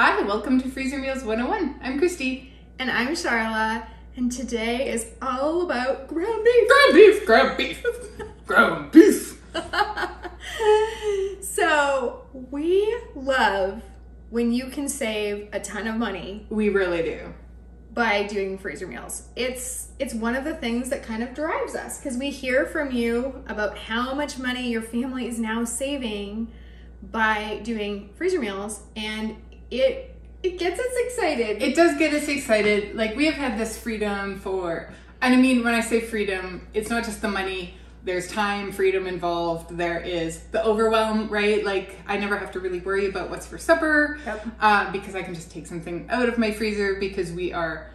Hi, welcome to Freezer Meals 101. I'm Christy. And I'm Sharla, and today is all about ground beef. Ground beef, ground beef, ground beef. so, we love when you can save a ton of money We really do. by doing freezer meals. It's it's one of the things that kind of drives us because we hear from you about how much money your family is now saving by doing freezer meals and it it gets us excited. It does get us excited. Like, we have had this freedom for, and I mean, when I say freedom, it's not just the money. There's time, freedom involved. There is the overwhelm, right? Like, I never have to really worry about what's for supper Yep. uh, because I can just take something out of my freezer because we are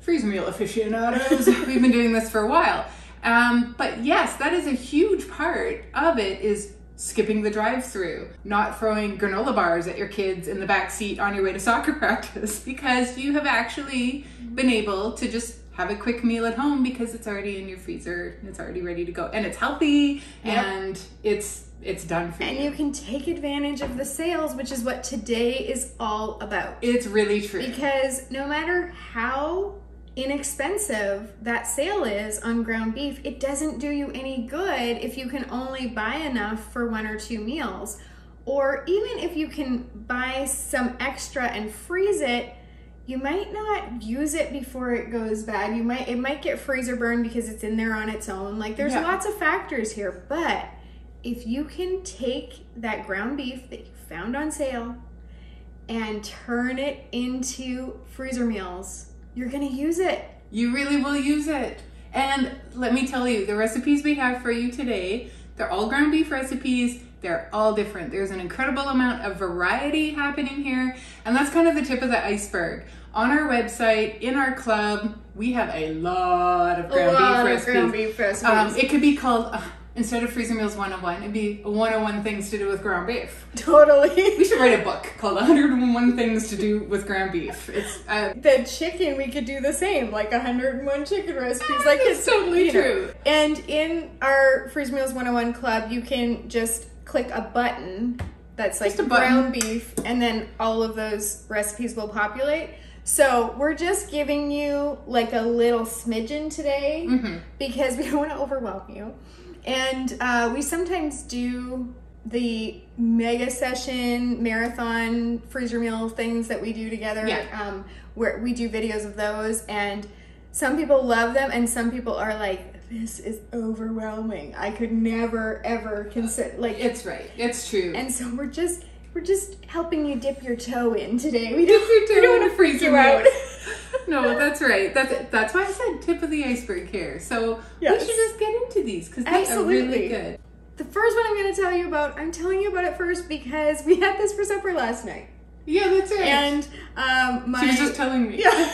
freezer meal aficionados. We've been doing this for a while. Um, but yes, that is a huge part of it is skipping the drive-through, not throwing granola bars at your kids in the back seat on your way to soccer practice because you have actually been able to just have a quick meal at home because it's already in your freezer and it's already ready to go and it's healthy Yep. and it's it's done for and you. And you can take advantage of the sales, which is what today is all about. It's really true. Because no matter how inexpensive that sale is on ground beef, it doesn't do you any good if you can only buy enough for one or two meals. Or even if you can buy some extra and freeze it, you might not use it before it goes bad. You might it might get freezer burned because it's in there on its own. Like there's Yeah. lots of factors here, but if you can take that ground beef that you found on sale and turn it into freezer meals, you're gonna use it. You really will use it. And let me tell you, the recipes we have for you today, they're all ground beef recipes. They're all different. There's an incredible amount of variety happening here. And that's kind of the tip of the iceberg. On our website, in our club, we have a lot of ground beef recipes. beef recipes. Um, it could be called, uh, instead of Freezer Meals 101, it'd be 101 Things to Do with Ground Beef. totally. We should write a book called 101 Things to Do with Ground Beef. It's uh, the chicken, we could do the same, like 101 chicken recipes. Like That's it's totally you know. true. And in our Freezer Meals 101 club, you can just click a button that's like ground beef, and then all of those recipes will populate. So we're just giving you like a little smidgen today mhm. because we don't want to overwhelm you. And uh, we sometimes do the mega session marathon freezer meal things that we do together. Yeah. Um, where we do videos of those, and some people love them, and some people are like, "This is overwhelming. I could never ever consider like." it's right. It's true. and so we're just we're just helping you dip your toe in today. We Dip don't, your toe we don't in want a to freak freezer you out. no, that's right. That's that's why I said tip of the iceberg here. So Yes. we should just get into these because they are Absolutely. really good. The first one I'm going to tell you about, I'm telling you about it first because we had this for supper last night. Yeah, that's right. And um, my she was just telling me. yeah,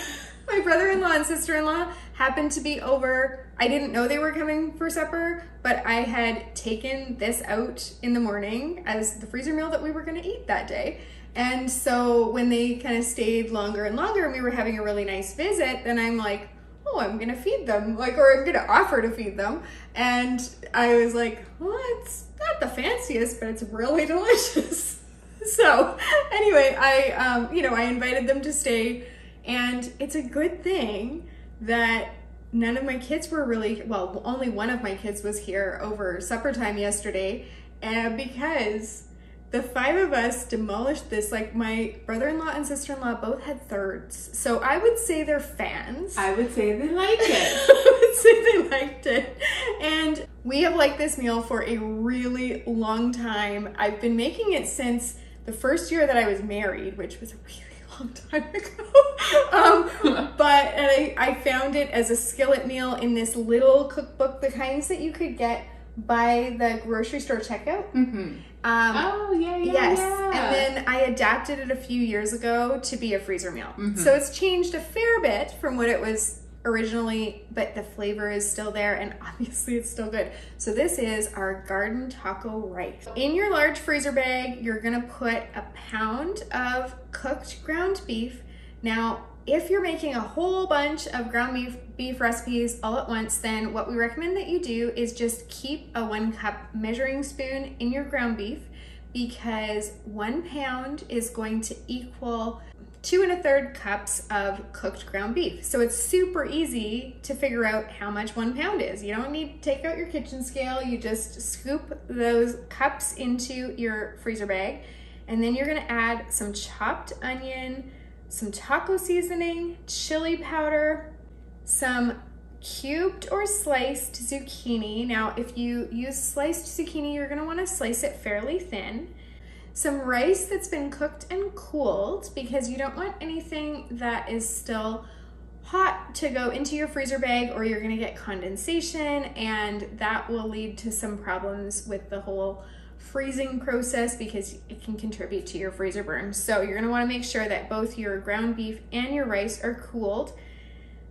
my brother-in-law and sister-in-law happened to be over. I didn't know they were coming for supper, but I had taken this out in the morning as the freezer meal that we were going to eat that day. And so when they kind of stayed longer and longer and we were having a really nice visit, then I'm like, oh, I'm going to feed them, like, or I'm going to offer to feed them. And I was like, well, it's not the fanciest, but it's really delicious. So anyway, I um, you know I invited them to stay, and it's a good thing that none of my kids were really well. Only one of my kids was here over supper time yesterday, and because the five of us demolished this, like my brother-in-law and sister-in-law both had thirds, so I would say they're fans. I would say they like it. I would say they liked it. And we have liked this meal for a really long time. I've been making it since the first year that I was married, which was a really long time ago. um, but and I, I found it as a skillet meal in this little cookbook, the kinds that you could get by the grocery store checkout. hmm Um, Oh yeah, yeah, yes. yeah. And then I adapted it a few years ago to be a freezer meal. Mhm. So it's changed a fair bit from what it was originally, but the flavor is still there and obviously it's still good. So this is our garden taco rice. In your large freezer bag, you're gonna put a pound of cooked ground beef. Now, if you're making a whole bunch of ground beef beef recipes all at once, then what we recommend that you do is just keep a one cup measuring spoon in your ground beef because one pound is going to equal two and a third cups of cooked ground beef. So it's super easy to figure out how much one pound is. You don't need to take out your kitchen scale. You just scoop those cups into your freezer bag. And then you're gonna add some chopped onion, some taco seasoning, chili powder, some cubed or sliced zucchini. Now, if you use sliced zucchini, you're gonna wanna slice it fairly thin some rice that's been cooked and cooled because you don't want anything that is still hot to go into your freezer bag or you're gonna get condensation and that will lead to some problems with the whole freezing process because it can contribute to your freezer burn. So you're gonna wanna make sure that both your ground beef and your rice are cooled.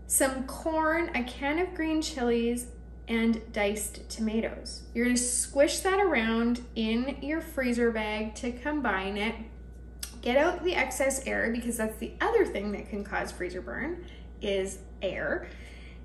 Some corn, a can of green chilies, and diced tomatoes. You're gonna squish that around in your freezer bag to combine it. Get out the excess air because that's the other thing that can cause freezer burn is air.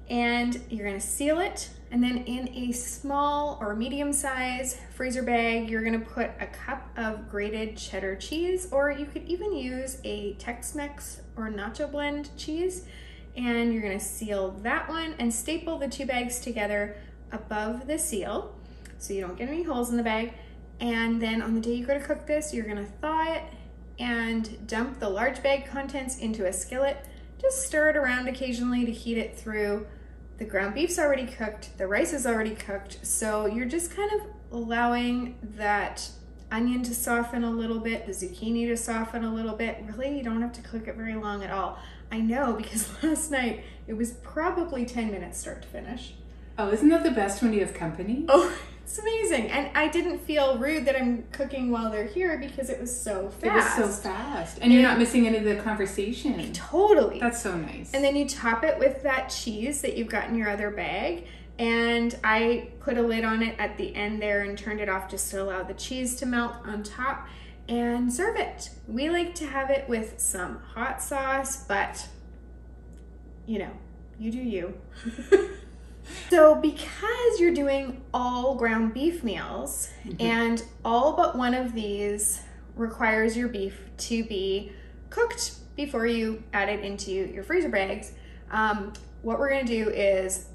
And you're gonna seal it and then in a small or medium size freezer bag, you're gonna put a cup of grated cheddar cheese, or you could even use a Tex-Mex or nacho blend cheese and you're gonna seal that one and staple the two bags together above the seal so you don't get any holes in the bag. And then on the day you go to cook this, you're gonna thaw it and dump the large bag contents into a skillet. Just stir it around occasionally to heat it through. The ground beef's already cooked, the rice is already cooked, so you're just kind of allowing that onion to soften a little bit, the zucchini to soften a little bit. Really, you don't have to cook it very long at all. I know because last night it was probably 10 minutes start to finish. Oh, isn't that the best when you have company? Oh, it's amazing. And I didn't feel rude that I'm cooking while they're here because it was so fast. It was so fast. And you're not missing any of the conversation. Totally. That's so nice. And then you top it with that cheese that you've got in your other bag. And I put a lid on it at the end there and turned it off just to allow the cheese to melt on top and serve it. We like to have it with some hot sauce, but you know, you do you. so, because you're doing all ground beef meals mm-hmm. and all but one of these requires your beef to be cooked before you add it into your freezer bags, um, what we're gonna do is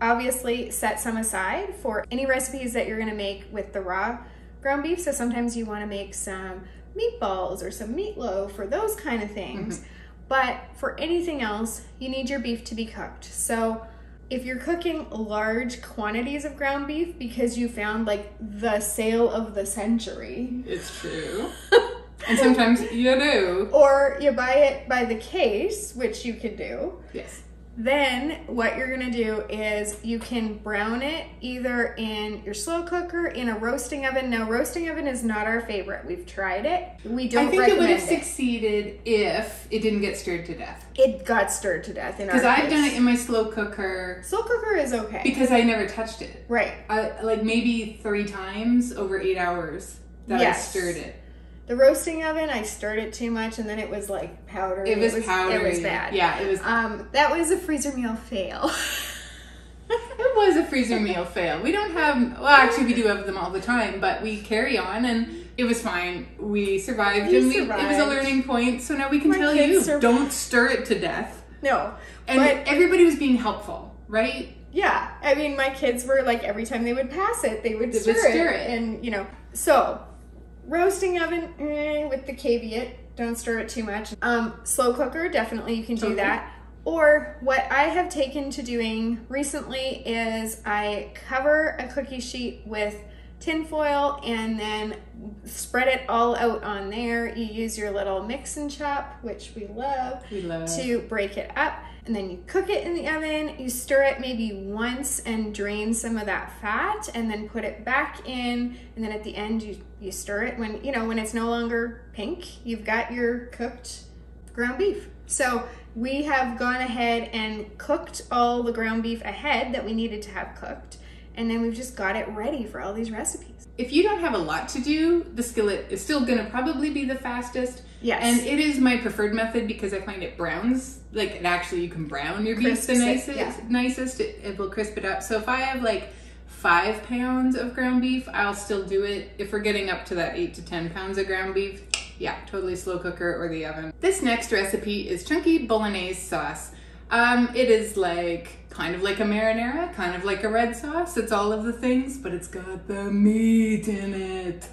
obviously set some aside for any recipes that you're gonna make with the raw ground beef. So sometimes you wanna make some meatballs or some meatloaf or those kind of things. Mm-hmm. But for anything else, you need your beef to be cooked. So if you're cooking large quantities of ground beef because you found like the sale of the century. It's true. and sometimes you do. Or you buy it by the case, which you can do. Yes. Then what you're gonna do is you can brown it either in your slow cooker, in a roasting oven. Now roasting oven is not our favorite. We've tried it. We don't. I think it would have succeeded if it didn't get stirred to death. It got stirred to death in our because I've done it in my slow cooker. Slow cooker is okay because I never touched it. Right. I, like maybe three times over eight hours that yes. I stirred it. The roasting oven, I stirred it too much, and then it was like powdery. It was, it was powdery. It was bad. Yeah, it was. Um, that was a freezer meal fail. it was a freezer meal fail. We don't have. Well, actually, we do have them all the time, but we carry on, and it was fine. We survived, we and we, survived. it was a learning point. So now we can My tell you: survived. don't stir it to death. No, and but, everybody was being helpful, right? Yeah, I mean, my kids were like every time they would pass it, they would, they stir, would stir it. it, and you know, so roasting oven eh, with the caveat don't stir it too much um, slow cooker definitely you can do okay. that or what i have taken to doing recently is i cover a cookie sheet with tin foil and then spread it all out on there you use your little mix and chop which we love, we love. to break it up and then you cook it in the oven. You stir it maybe once and drain some of that fat and then put it back in. And then at the end, you, you stir it when, you know, when it's no longer pink, you've got your cooked ground beef. So we have gone ahead and cooked all the ground beef ahead that we needed to have cooked. And then we've just got it ready for all these recipes. If you don't have a lot to do, the skillet is still gonna probably be the fastest. Yes. And it is my preferred method because I find it browns like it actually you can brown your beef the nicest yeah. nicest it, it will crisp it up so if i have like five pounds of ground beef i'll still do it if we're getting up to that eight to ten pounds of ground beef Yeah, totally slow cooker or the oven. This next recipe is chunky bolognese sauce. Um, it is like kind of like a marinara, kind of like a red sauce. It's all of the things, but it's got the meat in it.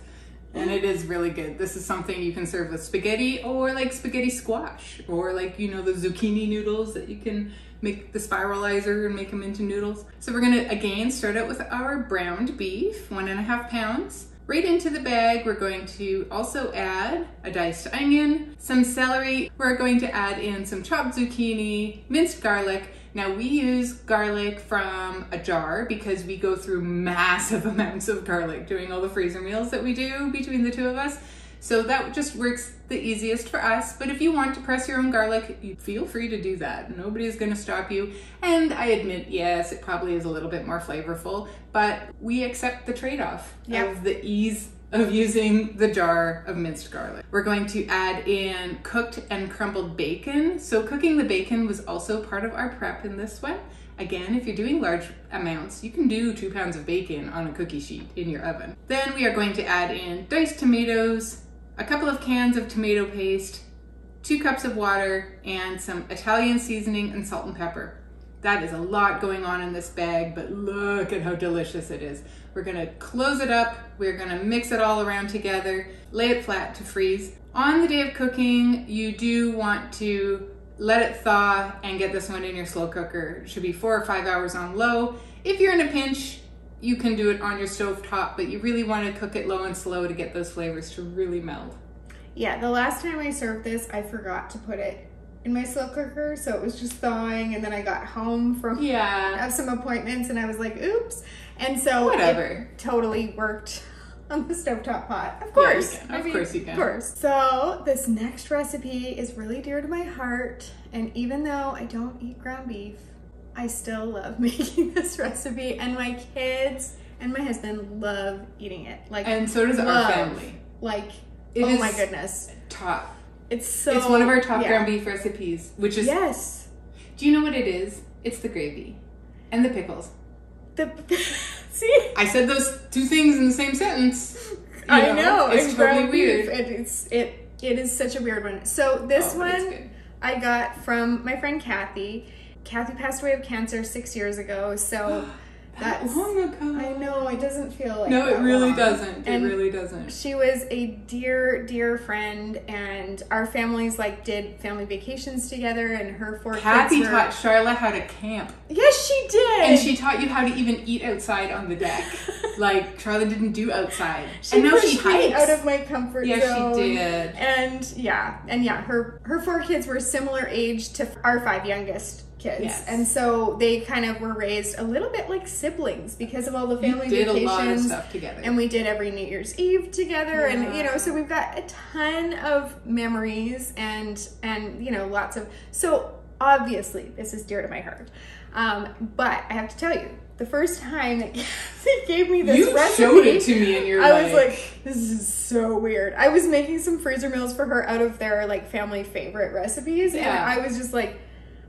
And it is really good. This is something you can serve with spaghetti or like spaghetti squash or like, you know, the zucchini noodles that you can make the spiralizer and make them into noodles. So we're gonna again start out with our browned beef, one and a half pounds. Right into the bag, we're going to also add a diced onion, some celery. We're going to add in some chopped zucchini, minced garlic. Now we use garlic from a jar because we go through massive amounts of garlic doing all the freezer meals that we do between the two of us. So that just works the easiest for us. But if you want to press your own garlic, you feel free to do that. Nobody's going to stop you. And I admit, yes, it probably is a little bit more flavorful, but we accept the trade-off Yep. of the ease of using the jar of minced garlic. We're going to add in cooked and crumbled bacon. So cooking the bacon was also part of our prep in this one. Again, if you're doing large amounts, you can do two pounds of bacon on a cookie sheet in your oven. Then we are going to add in diced tomatoes, a couple of cans of tomato paste, two cups of water, and some Italian seasoning and salt and pepper. That is a lot going on in this bag, but look at how delicious it is. We're gonna close it up, we're gonna mix it all around together, lay it flat to freeze. On the day of cooking, you do want to let it thaw and get this one in your slow cooker. It should be four or five hours on low. If you're in a pinch, you can do it on your stove top, but you really want to cook it low and slow to get those flavors to really meld. Yeah, the last time I served this, I forgot to put it in my slow cooker, so it was just thawing, and then I got home from Yeah. have some appointments, and I was like, "Oops!" And so Whatever. it totally worked on the stovetop pot. Of Yeah, course, can. Of course you can. Of course. So this next recipe is really dear to my heart, and even though I don't eat ground beef, I still love making this recipe, and my kids and my husband love eating it. Like And so does our family. Like, It oh is my goodness, Top. It's so. it's one of our top yeah. ground beef recipes, which is. Yes. Do you know what it is? It's the gravy and the pickles. The see. I said those two things in the same sentence. You I know It's and totally beef, weird. and it's it it is such a weird one. So this Oh, it's one. I got from my friend Cathy. Cathy passed away of cancer six years ago, so that's long ago. I know it doesn't feel like No, it really long. doesn't. It And really doesn't. She was a dear, dear friend, and our families like did family vacations together, and her four Cathy kids were. taught Sharla how to camp. yes, she did. And she taught you how to even eat outside on the deck. like Charlotte didn't do outside. She and now she me hikes. out of my comfort zone. Yeah, she did. And yeah, and yeah, her her four kids were similar age to our five youngest kids, Yes. and so they kind of were raised a little bit like siblings because of all the You family did a vacations. lot of stuff together. And we did every New Year's Eve together, and you know, so we've got a ton of memories and and you know, lots of. So obviously, this is dear to my heart. Um, but I have to tell you, the first time that they gave me this you recipe, showed it to me and you're I was like, this is so weird. I was making some freezer meals for her out of their like family favorite recipes, and I was just like,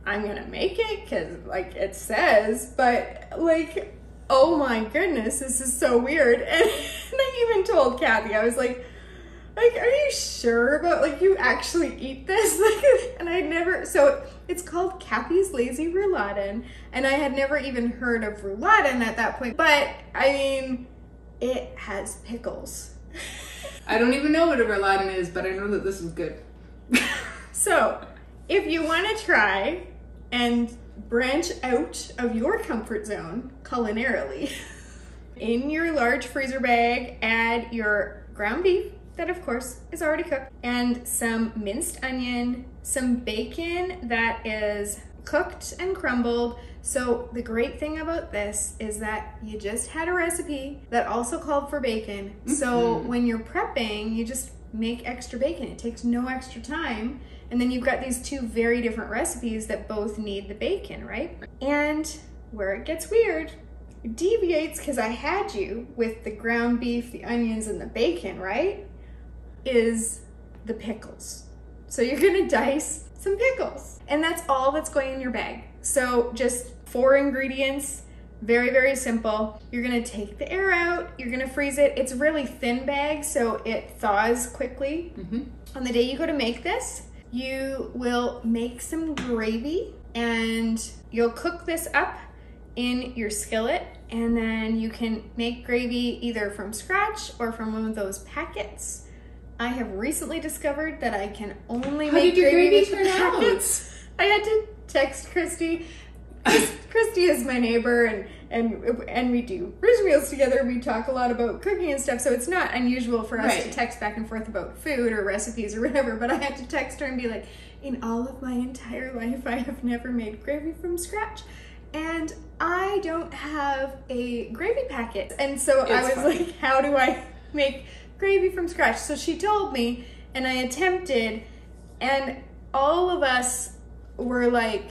I'm gonna make it because like it says, but like, oh my goodness, this is so weird. And, I even told Cathy, I was like. Like, are you sure about like you actually eat this? Like, and I never. So it's called Cathy's Lazy Rouladen, and I had never even heard of rouladen at that point. But I mean, it has pickles. I don't even know what a rouladen is, but I know that this is good. So, if you want to try and branch out of your comfort zone culinarily, in your large freezer bag, add your ground beef, that of course is already cooked, and some minced onion, some bacon that is cooked and crumbled. So, the great thing about this is that you just had a recipe that also called for bacon. So, Mhm. when you're prepping, you just make extra bacon. It takes no extra time. And then you've got these two very different recipes that both need the bacon, right? And where it gets weird, it deviates because I had you with the ground beef, the onions, and the bacon, right? Is the pickles. So you're gonna dice some pickles. And that's all that's going in your bag. So just four ingredients Very, very simple. You're gonna take the air out, you're gonna freeze it. It's a really thin bag, so it thaws quickly. Mhm. On the day you go to make this, you will make some gravy and you'll cook this up in your skillet and then you can make gravy either from scratch or from one of those packets. I have recently discovered that I can only How make gravy with out? packets. I had to text Christy. Christy is my neighbor, and and and we do Rizz meals together. We talk a lot about cooking and stuff, so it's not unusual for us to text back and forth about food or recipes or whatever. But I had to text her and be like, "In all of my entire life, I have never made gravy from scratch." And I don't have a gravy packet. And so I was fine. like, how do I make gravy from scratch? So she told me, and I attempted, and all of us were like,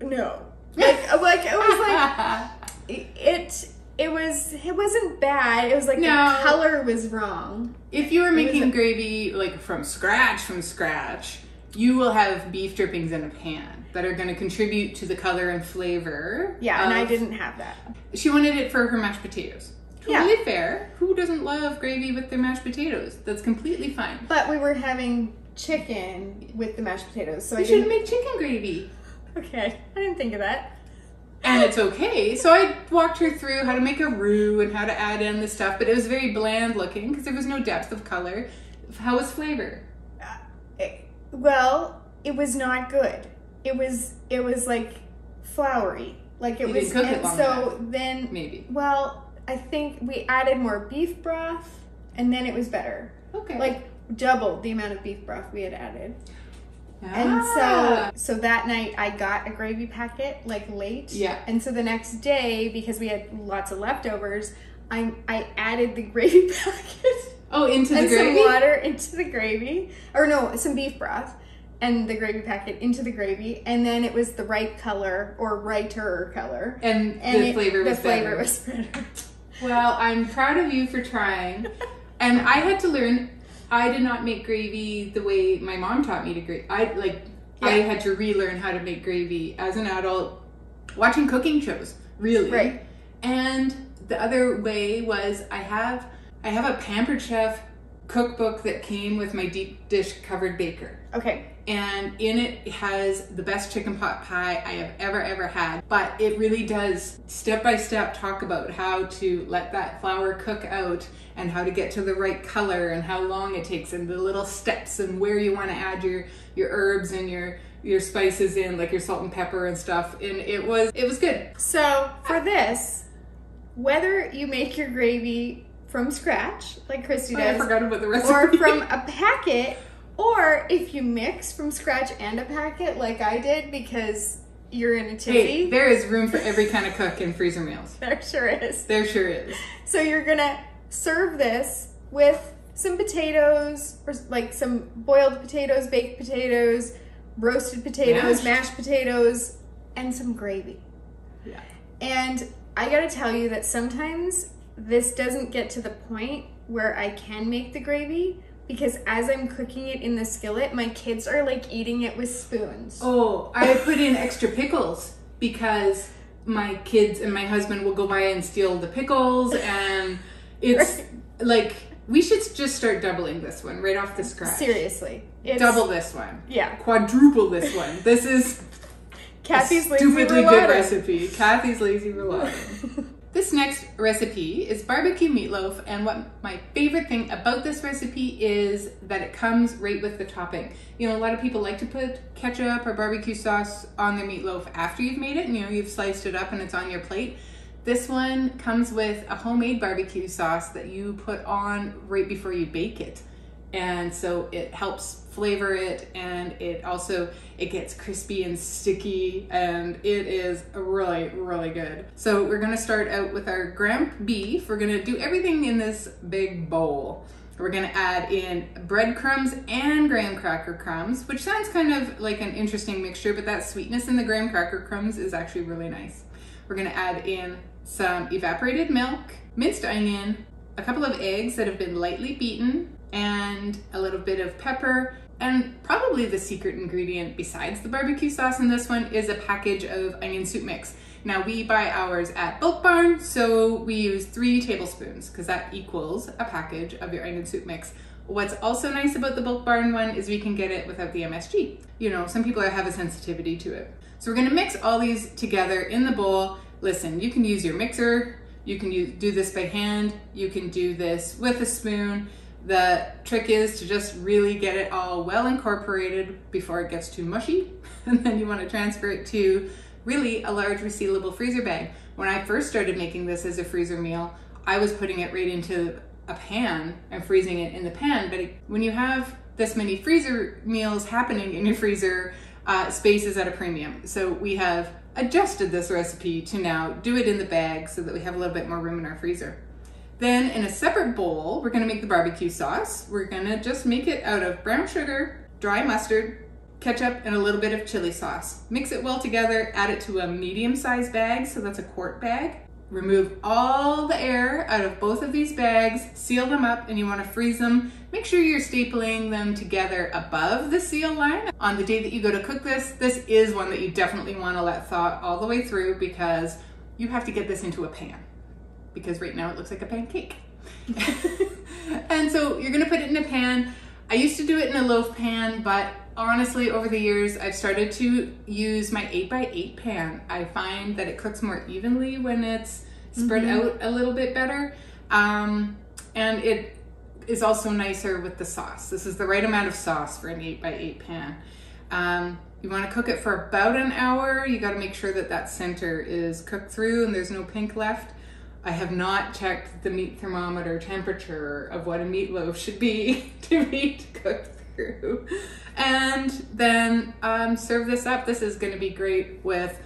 no. Like, like it was like it it was it wasn't bad. It was like No. the color was wrong. if you were making gravy like from scratch, from scratch, you will have beef drippings in a pan that are going to contribute to the color and flavor. Yeah, and I of- didn't have that. She wanted it for her mashed potatoes. Yeah. Totally fair. Who doesn't love gravy with their mashed potatoes? That's completely fine. But we were having chicken with the mashed potatoes, so I You should didn't. make chicken gravy. Okay, I didn't think of that. And it's okay. So I walked her through how to make a roux and how to add in the stuff, but it was very bland looking because there was no depth of color. How was flavor? Uh, it- well, it was not good. It was it was like floury. Like it You was, didn't cook it and long so then Maybe. Well, I think we added more beef broth, and then it was better. Okay. Like double the amount of beef broth we had added. Ah. And so, so that night I got a gravy packet like late. Yeah. And so the next day, because we had lots of leftovers, I I added the gravy packet Oh, into the and gravy? some water into the gravy, or no, some beef broth. And the gravy packet into the gravy, and then it was the right color or righter color, And, and the it- flavor was the flavor better. was better. Well, I'm proud of you for trying. and I had to learn. I did not make gravy the way my mom taught me to grate. I like. I had to relearn how to make gravy as an adult, watching cooking shows. Really. Right. And the other way was I have I have a Pampered Chef cookbook that came with my deep dish covered baker Okay. And in it has the best chicken pot pie I have ever ever had. But it really does step by step talk about how to let that flour cook out and how to get to the right color and how long it takes and the little steps and where you want to add your your herbs and your your spices in like your salt and pepper and stuff and it was it was good. So for this, whether you make your gravy from scratch, like Christy Oh, I does, forgot about the recipe. or from a packet, or if you mix from scratch and a packet, like I did, because you're in a Hey, tizzy. there is room for every kind of cook in freezer meals. there sure is. There sure is. So you're gonna serve this with some potatoes, or like some boiled potatoes, baked potatoes, roasted potatoes, Mashed. mashed potatoes, and some gravy. Yeah. And I gotta tell you that sometimes this doesn't get to the point where I can make the gravy because as I'm cooking it in the skillet, my kids are like eating it with spoons. Oh, I put in extra pickles because my kids and my husband will go by and steal the pickles, and it's like we should just start doubling this one right off the scratch. Seriously. Double this one. Yeah. Quadruple this one. This is Cathy's a lazy stupidly roulade. good recipe. Cathy's lazy roulade. This next recipe is barbecue meatloaf, and what my favorite thing about this recipe is that it comes right with the topping. You know, a lot of people like to put ketchup or barbecue sauce on their meatloaf after you've made it, and you know, you've sliced it up and it's on your plate. This one comes with a homemade barbecue sauce that you put on right before you bake it. And so it helps flavor it and it also it gets crispy and sticky and it is really really good. So we're to start out with our ground beef. We're to do everything in this big bowl. We're to add in breadcrumbs and graham cracker crumbs, which sounds kind of like an interesting mixture, but that sweetness in the graham cracker crumbs is actually really nice. We're gonna add in some evaporated milk, minced onion, a couple of eggs that have been lightly beaten, and a little bit of pepper. And probably the secret ingredient besides the barbecue sauce in this one is a package of onion soup mix. Now we buy ours at Bulk Barn, so we use three tablespoons because that equals a package of your onion soup mix. What's also nice about the Bulk Barn one is we can get it without the MSG. You know, some people have a sensitivity to it. So we're gonna mix all these together in the bowl. Listen, you can use your mixer, you can use, do this by hand, you can do this with a spoon. The trick is to just really get it all well incorporated before it gets too mushy. And then you wanna transfer it to really a large resealable freezer bag. When I first started making this as a freezer meal, I was putting it right into a pan and freezing it in the pan. But when you have this many freezer meals happening in your freezer, uh, space is at a premium. So we have adjusted this recipe to now do it in the bag so that we have a little bit more room in our freezer. Then in a separate bowl, we're gonna make the barbecue sauce. We're gonna just make it out of brown sugar, dry mustard, ketchup, and a little bit of chili sauce. Mix it well together, add it to a medium sized bag, so that's a quart bag. Remove all the air out of both of these bags, seal them up, and you wanna freeze them. Make sure you're stapling them together above the seal line. On the day that you go to cook this, this is one that you definitely wanna let thaw all the way through because you have to get this into a pan because right now it looks like a pancake. and so you're gonna put it in a pan. I used to do it in a loaf pan, but honestly, over the years, I've started to use my 8x8 pan. I find that it cooks more evenly when it's spread Mm-hmm. out a little bit better. Um, and it is also nicer with the sauce. This is the right amount of sauce for an 8x8 pan. Um, you want to cook it for about an hour. You got to make sure that that center is cooked through and there's no pink left. I have not checked the meat thermometer temperature of what a meatloaf should be to be cooked through. And then um, serve this up. This is going to be great with,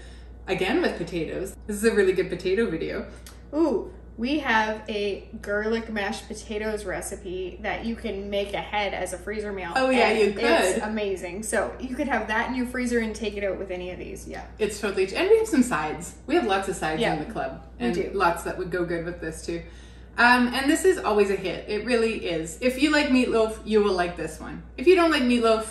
again, with potatoes. This is a really good potato video. Ooh, we have a garlic mashed potatoes recipe that you can make ahead as a freezer meal. Oh, yeah, you It's could. amazing. So you could have that in your freezer and take it out with any of these. Yeah. It's totally, and we have some sides. We have lots of sides Yeah, in the club, we and do. lots that would go good with this too. Um, and this is always a hit. It really is. If you like meatloaf, you will like this one. If you don't like meatloaf,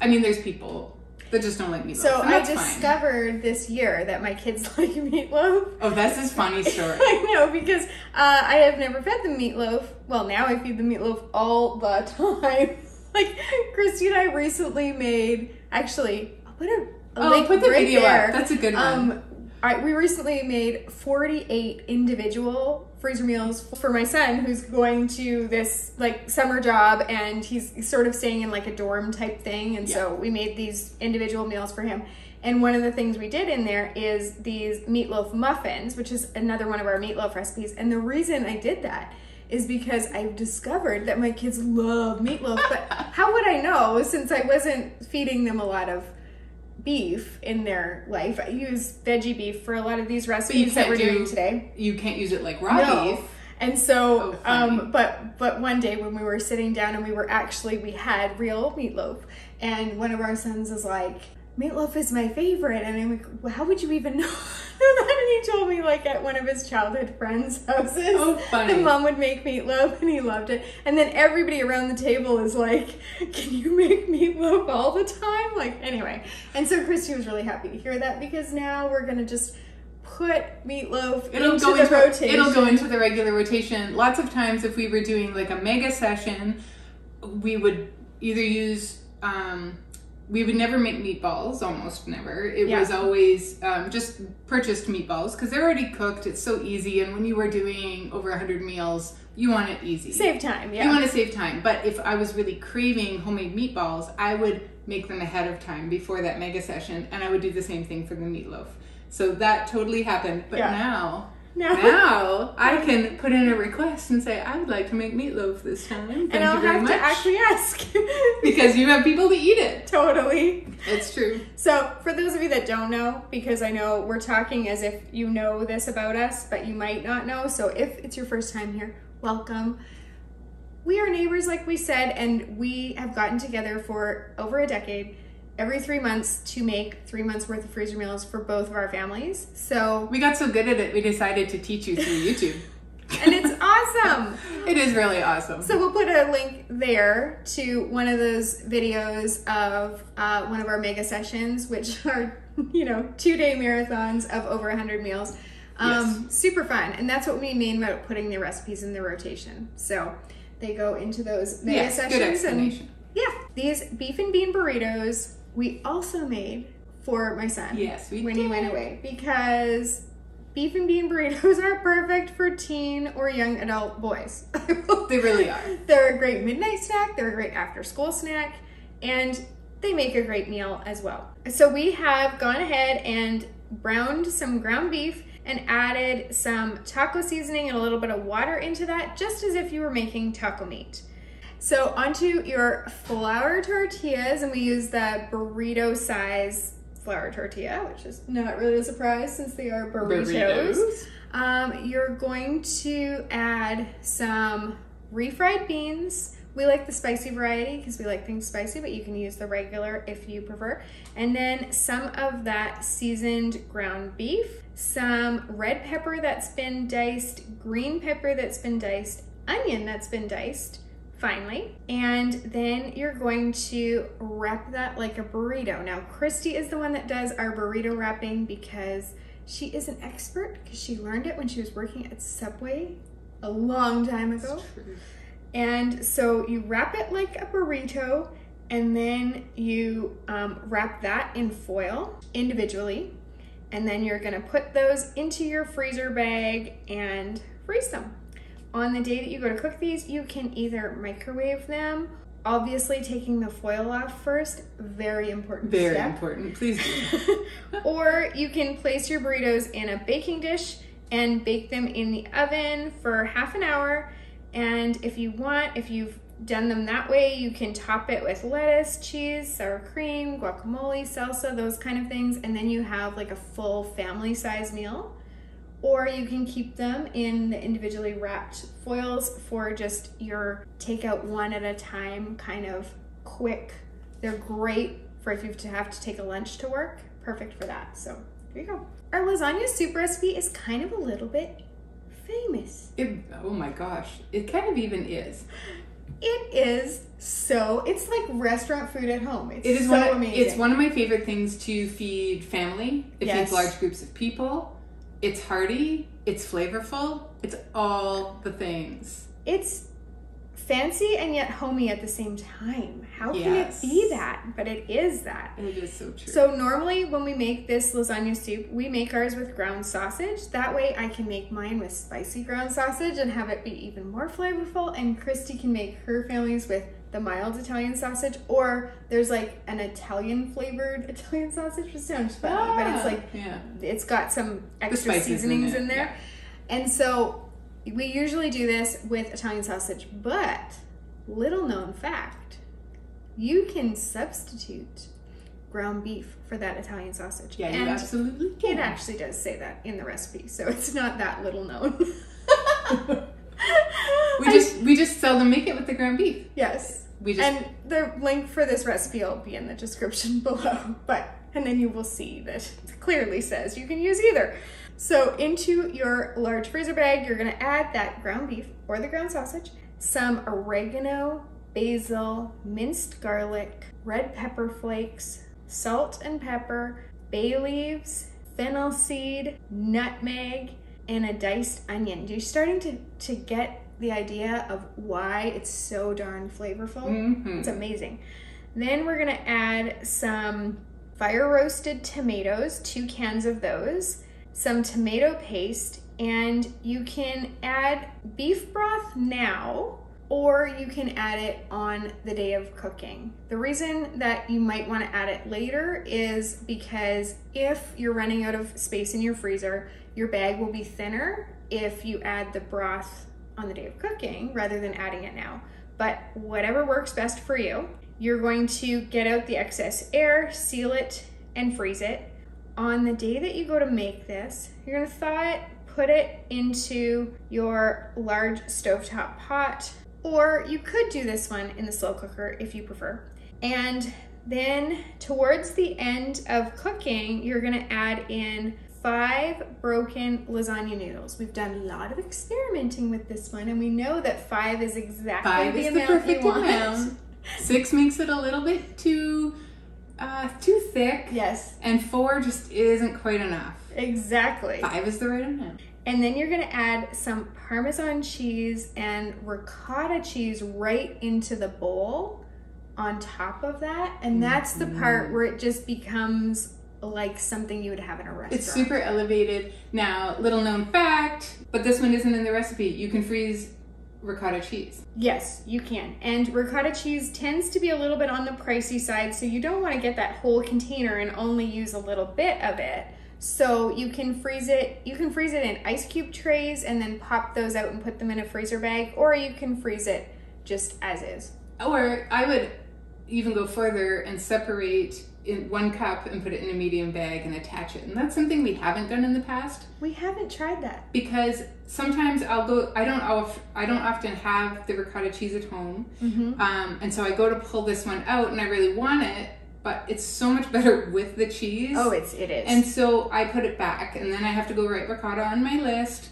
I mean, there's people that just don't like meatloaf. So I that's fine. discovered this year that my kids like meatloaf. Oh, that's this funny story. I know because uh, I have never fed them meatloaf. Well, now I feed them meatloaf all the time. like Christy and I recently made. Actually, I'll put a, a Oh, link put the right video there. up. That's a good one. Um, I, we recently made 48 individual freezer meals for my son who's going to this like summer job and he's sort of staying in like a dorm type thing and so we made these individual meals for him. And one of the things we did in there is these meatloaf muffins which is another one of our meatloaf recipes. And the reason i did that is because I've discovered that my kids love meatloaf, but how would I know since I wasn't feeding them a lot of beef in their life? I use veggie beef for a lot of these recipes that we're do- doing today. You can't use it like raw No. beef. And so, Oh, um, but but one day when we were sitting down and we were actually we had real meatloaf, and one of our sons is like, "Meatloaf is my favorite," and I'm like, well, "How would you even know?" and then he told me like at one of his childhood friends' houses, Oh, funny. the mom would make meatloaf and he loved it, and then everybody around the table is like, "Can you make meatloaf all the time?" Like anyway, and so Christy was really happy to hear that because now we're gonna just put meatloaf It'll into go the into rotation. it'll go into the regular rotation. Lots of times, if we were doing like a mega session, we would either use. Um, we would never make meatballs, almost never. It Yeah. was always um, just purchased meatballs because they're already cooked. It's so easy, and when you were doing over hundred meals, you want it easy. Save time, yeah. You want to save time. But if I was really craving homemade meatballs, I would make them ahead of time before that mega session, and I would do the same thing for the meatloaf. So that totally happened. But Yeah. now, Now- now I can put in a request and say I would like to make meatloaf this time. Thank and I'll have much. to acquiesce. because you have people to eat it. totally. It's true. So, for those of you that don't know, because I know we're talking as if you know this about us, but you might not know. So, if it's your first time here, welcome. We are neighbors, like we said, and we have gotten together for over a decade every three months to make three months worth of freezer meals for both of our families. So, We got so good at it, we decided to teach you through YouTube. and it's awesome. It is really awesome. So we'll put a link there to one of those videos of uh, one of our mega sessions, which are you know two day marathons of over 100 meals. Um, Yes. Super fun, and that's what we mean about putting the recipes in the rotation. So they go into those mega yes, sessions good and explanation. yeah, these beef and bean burritos we also made for my son Yes, we when did. he went away because beef and bean burritos are perfect for teen or young adult boys. They really are. They're a great midnight snack, they're a great after school snack, and they make a great meal as well. So we have gone ahead and browned some ground beef and added some taco seasoning and a little bit of water into that, just as if you were making taco meat. So onto your flour tortillas, and we use the burrito size flour tortilla, which is not really a surprise since they are burritos. Um, you're going to add some refried beans. We like the spicy variety because we like things spicy, but you can use the regular if you prefer. And then some of that seasoned ground beef, some red pepper that's been diced, green pepper that's been diced, onion that's been diced finely. And then you're going to wrap that like a burrito. Now, Christy is the one that does our burrito wrapping because she is an expert because she learned it when she was working at Subway a long time ago. And so you wrap it like a burrito, and then you um, wrap that in foil individually. And then you're gonna put those into your freezer bag and freeze them. On the day that you go to cook these, you can either microwave them, obviously taking the foil off first, very important Very step. important. Please do. or you can place your burritos in a baking dish and bake them in the oven for half an hour. And if you want, if you've done them that way, you can top it with lettuce, cheese, sour cream, guacamole, salsa, those kind of things. And then you have like a full family size meal. Or you can keep them in the individually wrapped foils for just your takeout one at a time kind of quick. They're great for if you have to have to take a lunch to work. Perfect for that. So there you go. Our lasagna soup recipe is kind of a little bit famous. It, oh my gosh. It kind of even is. It is so it's like restaurant food at home. It's It is so one of, amazing. it's one of my favorite things to feed family. It Yes. feeds large groups of people. It's hearty, it's flavorful, it's all the things. it's fancy and yet homey at the same time. How can it be that? But it is that. It is so true. So normally when we make this lasagna soup, we make ours with ground sausage. That way I can make mine with spicy ground sausage and have it be even more flavorful. And Christy can make her families with the mild Italian sausage, or there's like an Italian flavored Italian sausage, which sounds funny, but it's Ah, like yeah. it's got some extra seasonings in, there. And so we usually do this with Italian sausage, but little known fact, you can substitute ground beef for that Italian sausage. Yeah, you and absolutely it actually does say that in the recipe, so it's not that little known. We just we just seldom make it with the ground beef. yes. We just And the link for this recipe will be in the description below. But and then you will see that it clearly says you can use either. So into your large freezer bag, you're gonna add that ground beef or the ground sausage, some oregano, basil, minced garlic, red pepper flakes, salt and pepper, bay leaves, fennel seed, nutmeg, and a diced onion. You're starting to, to get the idea of why it's so darn flavorful. Mhm. It's amazing. Then we're gonna add some fire roasted tomatoes, two cans of those, some tomato paste, and you can add beef broth now or you can add it on the day of cooking. The reason that you might want to add it later is because if you're running out of space in your freezer, your bag will be thinner if you add the broth on the day of cooking rather than adding it now. But whatever works best for you, you're going to get out the excess air, seal it, and freeze it. On the day that you go to make this, you're gonna thaw it, put it into your large stovetop pot, or you could do this one in the slow cooker if you prefer. And then towards the end of cooking, you're gonna add in five broken lasagna noodles. We've done a lot of experimenting with this one, and we know that five is exactly Five the is amount we perfect want. amount. Six makes it a little bit too uh, too thick, Yes, and four just isn't quite enough. exactly. Five is the right amount. And then you're gonna add some Parmesan cheese and ricotta cheese right into the bowl on top of that. And that's the part where it just becomes like something you would have in a restaurant. It's super elevated. Now, little known fact, but this one isn't in the recipe. You can freeze ricotta cheese. Yes, you can. And ricotta cheese tends to be a little bit on the pricey side, so you don't want to get that whole container and only use a little bit of it. So you can freeze it. You can freeze it in ice cube trays and then pop those out and put them in a freezer bag, or you can freeze it just as is. Or I would even go further and separate in one cup and put it in a medium bag and attach it. And that's something we haven't done in the past We haven't tried that. because sometimes I'll go. I don't. Of, I don't often have the ricotta cheese at home, Mm-hmm. um, and so I go to pull this one out, and I really want it, but it's so much better with the cheese. Oh, it's it is. And so I put it back, and then I have to go write ricotta on my list.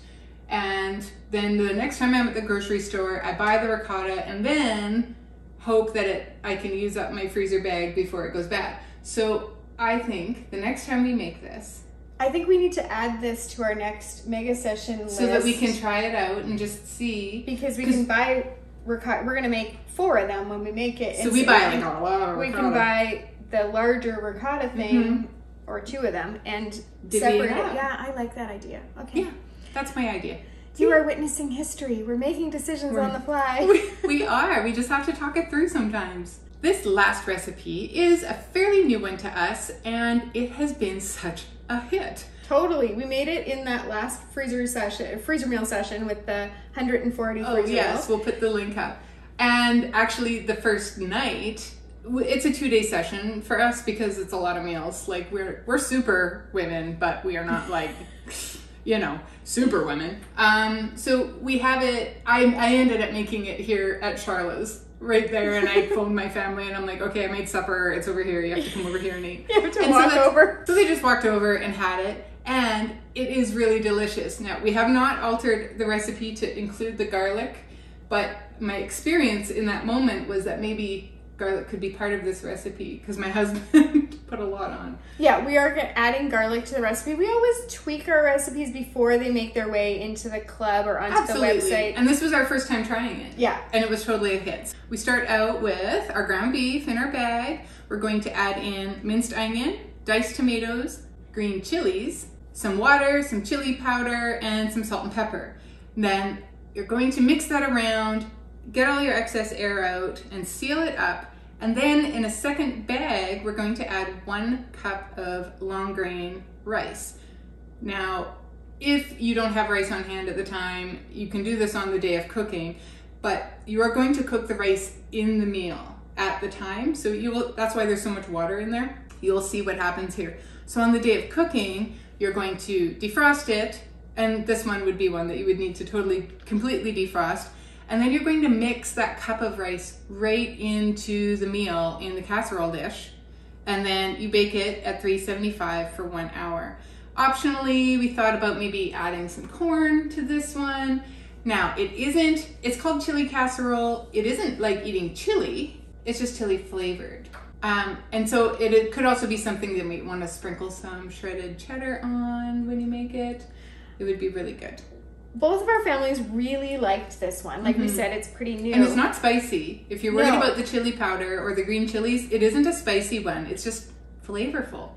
And then the next time I'm at the grocery store, I buy the ricotta, and then hope that it I can use up my freezer bag before it goes bad. So I think the next time we make this, I think we need to add this to our next mega session list so that we can try it out and just see. because we can buy ricotta. We're gonna make four of them when we make it. So we buy like a lot of we can buy the larger ricotta mm-hmm. thing or two of them and Divvy separate it. up. Yeah, I like that idea. Okay. Yeah, that's my idea. You are witnessing history. We're making decisions We're- on the fly. we are. We just have to talk it through sometimes. This last recipe is a fairly new one to us, and it has been such a hit. totally. We made it in that last freezer session, freezer meal session with the 140 Oh, freezer yes, we'll put the link up. And actually, the first night, it's a two day session for us because it's a lot of meals. Like, we're, we're super women, but we are not like, you know, super women. Um, so we have it, I, I ended up making it here at Sharla's right there, and I phoned my family and I'm like, okay, I made supper, it's over here, you have to come over here and eat. You have to And so walk that's- over. So they just walked over and had it, and it is really delicious. Now, we have not altered the recipe to include the garlic, but my experience in that moment was that maybe garlic could be part of this recipe because my husband put a lot on. Yeah, we are adding garlic to the recipe. We always tweak our recipes before they make their way into the club or onto Absolutely. the website. And this was our first time trying it. Yeah. And it was totally a hit. We start out with our ground beef in our bag. We're going to add in minced onion, diced tomatoes, green chilies, some water, some chili powder, and some salt and pepper. Then you're going to mix that around, get all your excess air out, and seal it up. And then in a second bag, we're going to add one cup of long grain rice. Now, if you don't have rice on hand at the time, you can do this on the day of cooking, but you are going to cook the rice in the meal at the time. So you will that's why there's so much water in there. You'll see what happens here. So on the day of cooking, you're going to defrost it, and this one would be one that you would need to totally completely defrost. And then you're going to mix that cup of rice right into the meal in the casserole dish and then you bake it at 375 for one hour. Optionally, we thought about maybe adding some corn to this one. Now, it isn't, it's called chili casserole. It isn't like eating chili, it's just chili flavored. Um, and so it, it could also be something that we want to sprinkle some shredded cheddar on when you make it. It would be really good. Both of our families really liked this one. Like we said, it's pretty new. Mm-hmm. And it's not spicy. If you're worried No. about the chili powder or the green chilies, it isn't a spicy one. It's just flavorful.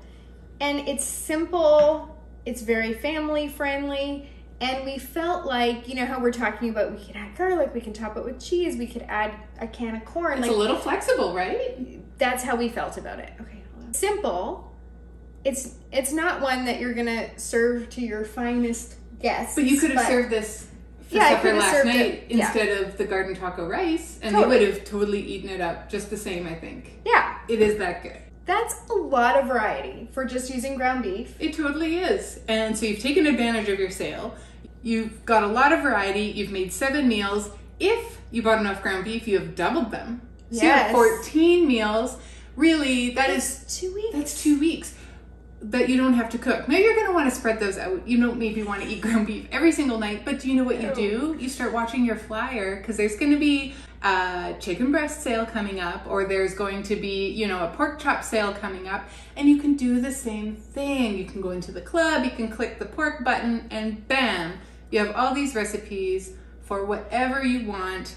and it's simple it's very family friendly and we felt like you know how we're talking about we could add garlic we can top it with cheese we could add a can of corn It's like a little flexible, right? that's how we felt about it okay simple it's it's not one that you're gonna serve to your finest guests But you could have but- served this for Yeah, supper last night it, yeah. instead of the garden taco rice, and Totally. they would have totally eaten it up just the same. I think yeah it is that good. that's a lot of variety for just using ground beef It totally is. And so you've taken advantage of your sale. You've got a lot of variety. You've made seven meals. If you bought enough ground beef, you have doubled them. So you have Yes. 14 meals. Really, that is That's two weeks That's two weeks. That you don't have to cook. Now you're going to want to spread those out. You don't maybe want to eat ground beef every single night, but do you know what you do? You start watching your flyer because there's going to be a chicken breast sale coming up, or there's going to be, you know, a pork chop sale coming up, and you can do the same thing. You can go into the club, you can click the pork button, and bam, you have all these recipes for whatever you want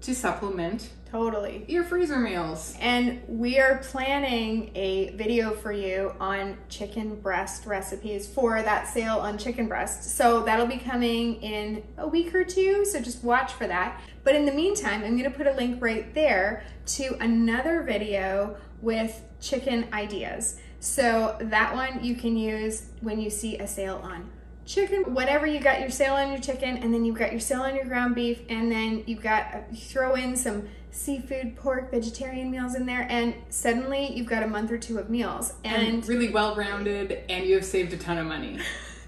to supplement Totally. your freezer meals. And we are planning a video for you on chicken breast recipes for that sale on chicken breast. So that'll be coming in a week or two. So just watch for that. But in the meantime, I'm going to put a link right there to another video with chicken ideas. So that one you can use when you see a sale on chicken, whatever you got your sale on your chicken, and then you've got your sale on your ground beef, and then you've got you throw in some seafood, pork, vegetarian meals in there, and suddenly you've got a month or two of meals. and And really well rounded, and you have saved a ton of money.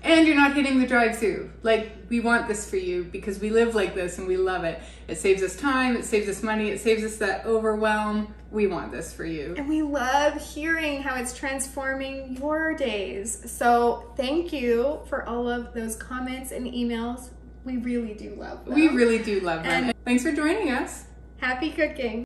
And you're not hitting the drive through. Like, we want this for you because we live like this and we love it. It saves us time, it saves us money, it saves us that overwhelm. We want this for you. and we love hearing how it's transforming your days. So thank you for all of those comments and emails. We really do love them. We really do love them. And- Thanks for joining us. Happy cooking.